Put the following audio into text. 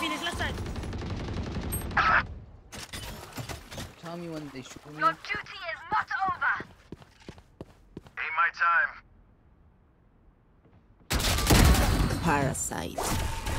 finish, left side. Tell me when they shoot me. Your duty is not over. Ain't my time. Parasite.